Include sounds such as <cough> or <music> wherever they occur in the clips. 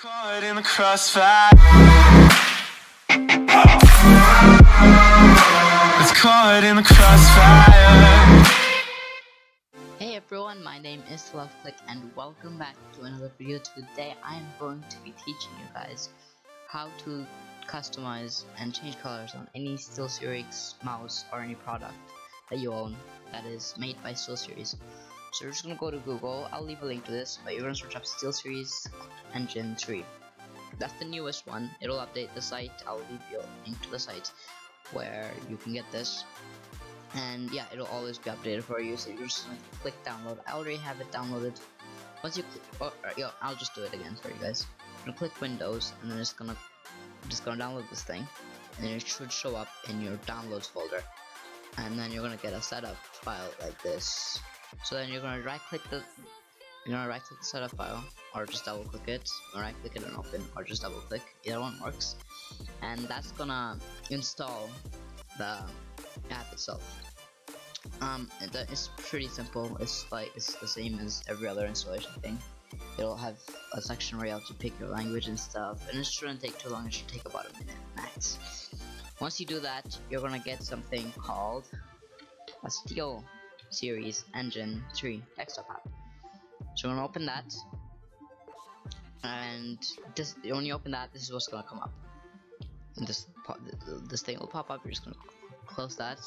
Caught in the crossfire. It's caught in the crossfire. Hey everyone, my name is LoveClick and welcome back to another video. Today I am going to be teaching you guys how to customize and change colors on any SteelSeries mouse or any product that you own that is made by SteelSeries. So you're just gonna go to Google, I'll leave a link to this, but you're gonna search up SteelSeries Engine 3. That's the newest one, it'll update the site, I'll leave you a link to the site where you can get this. And yeah, it'll always be updated for you, so you're just gonna click download. I already have it downloaded. Once you click, oh, uh, yo, I'll just do it again for you guys. You're gonna click Windows, and then it's gonna, just gonna download this thing, and it should show up in your downloads folder. And then you're gonna get a setup file like this. So then you're gonna right click the you're gonna right click the setup file or just double click it. Or right click it and open or just double click either one works. And that's gonna install the app itself. Um it's pretty simple. It's like it's the same as every other installation thing. It'll have a section where you have to pick your language and stuff and it shouldn't take too long. It should take about a minute max. Once you do that you're gonna get something called a steel series engine 3 desktop app. So I'm gonna open that and this you open that this is what's gonna come up. And this this thing will pop up you're just gonna close that.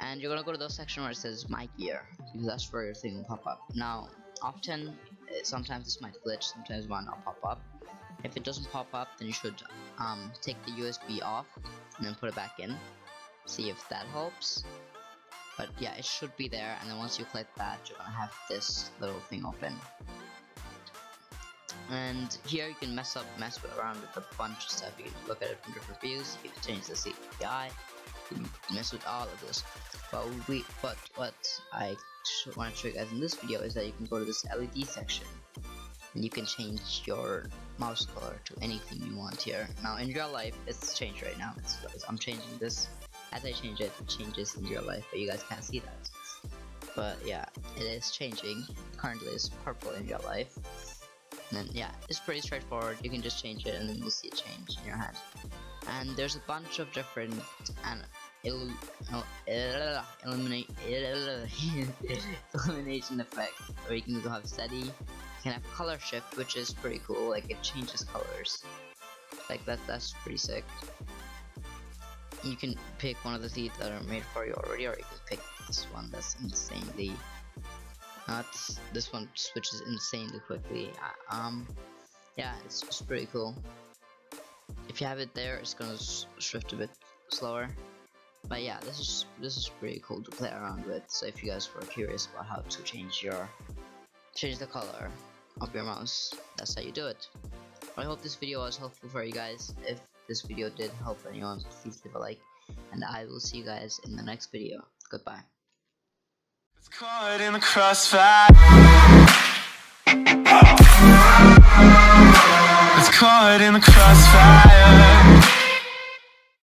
And you're gonna go to the section where it says my gear because that's where your thing will pop up. Now often eh, sometimes this might glitch sometimes it might not pop up. If it doesn't pop up then you should um, take the USB off and then put it back in. See if that helps but yeah, it should be there, and then once you click that, you're gonna have this little thing open. And here you can mess up, mess around with a bunch of stuff. You can look at it from different views. You can change the CPI. You can mess with all of this. But we, but what I want to show you guys in this video is that you can go to this LED section, and you can change your mouse color to anything you want here. Now in real life, it's changed right now. It's, I'm changing this as I change it, it changes in real life, but you guys can't see that. But yeah, it is changing. Currently it's purple in real life. And then yeah, it's pretty straightforward. You can just change it and then you'll see it change in your head. And there's a bunch of different and il oh, uh, illuminate <laughs> illumination effect where you can go have steady. You can have color shift, which is pretty cool. Like it changes colors. Like that. That's pretty sick you can pick one of the seats that are made for you already or you can pick this one that's insanely not this one switches insanely quickly. Um yeah it's, it's pretty cool. If you have it there it's gonna shift a bit slower. But yeah this is this is pretty cool to play around with. So if you guys were curious about how to change your change the color of your mouse that's how you do it I hope this video was helpful for you guys if this video did help anyone, please leave a like, and I will see you guys in the next video. Goodbye. It's caught in the crossfire. It's caught in the crossfire.